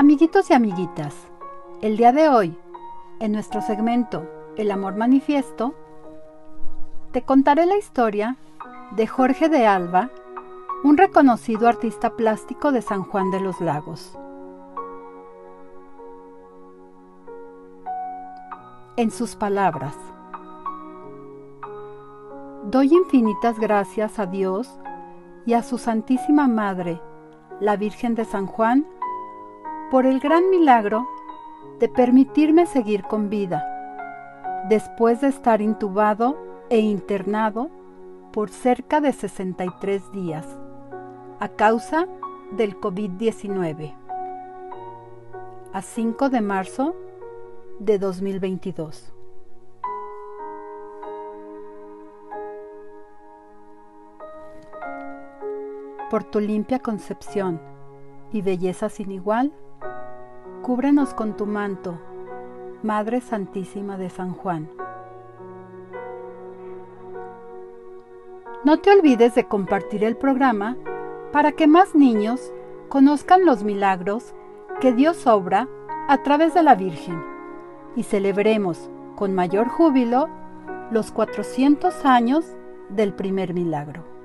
Amiguitos y amiguitas, el día de hoy, en nuestro segmento El amor manifiesto, te contaré la historia de Jorge de Alba, un reconocido artista plástico de San Juan de los Lagos. En sus palabras, doy infinitas gracias a Dios y a su Santísima Madre, la Virgen de San Juan, por el gran milagro de permitirme seguir con vida, después de estar intubado e internado por cerca de 63 días, a causa del COVID-19, a 5 de marzo de 2022. Por tu limpia concepción y belleza sin igual, Cúbrenos con tu manto, Madre Santísima de San Juan. No te olvides de compartir el programa para que más niños conozcan los milagros que Dios obra a través de la Virgen y celebremos con mayor júbilo los 400 años del primer milagro.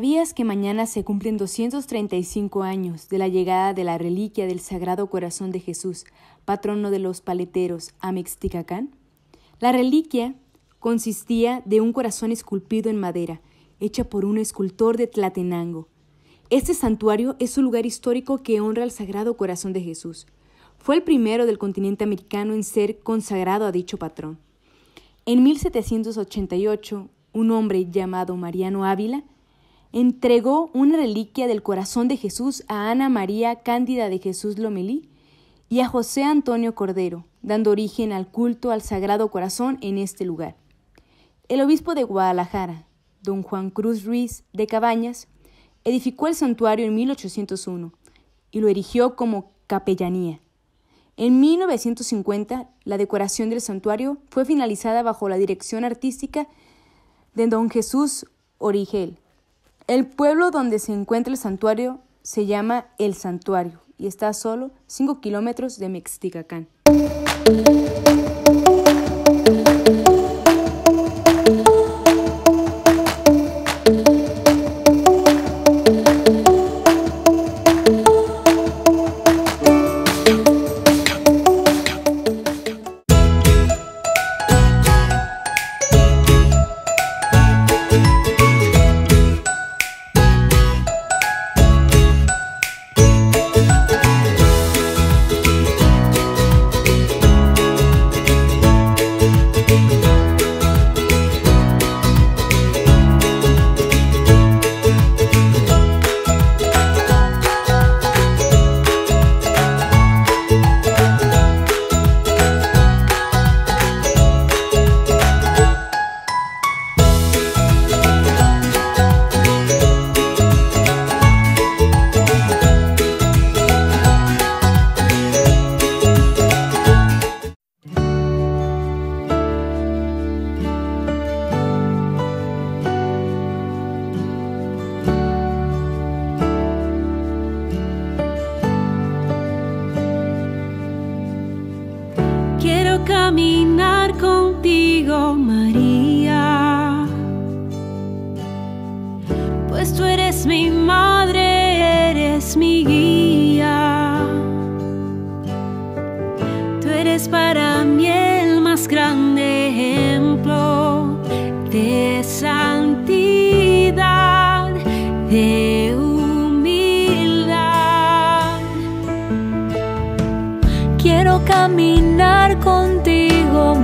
¿Sabías que mañana se cumplen 235 años de la llegada de la reliquia del Sagrado Corazón de Jesús, patrono de los paleteros, a Mexticacán? La reliquia consistía de un corazón esculpido en madera, hecha por un escultor de Tlatenango. Este santuario es un lugar histórico que honra al Sagrado Corazón de Jesús. Fue el primero del continente americano en ser consagrado a dicho patrón. En 1788, un hombre llamado Mariano Ávila entregó una reliquia del corazón de Jesús a Ana María Cándida de Jesús Lomelí y a José Antonio Cordero, dando origen al culto al Sagrado Corazón en este lugar. El obispo de Guadalajara, don Juan Cruz Ruiz de Cabañas, edificó el santuario en 1801 y lo erigió como capellanía. En 1950, la decoración del santuario fue finalizada bajo la dirección artística de don Jesús Origel. El pueblo donde se encuentra el santuario se llama El Santuario y está a solo 5 kilómetros de Mexticacán. Eres mi madre, eres mi guía. Tú eres para mí el más grande ejemplo de santidad, de humildad. Quiero caminar contigo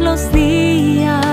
los días.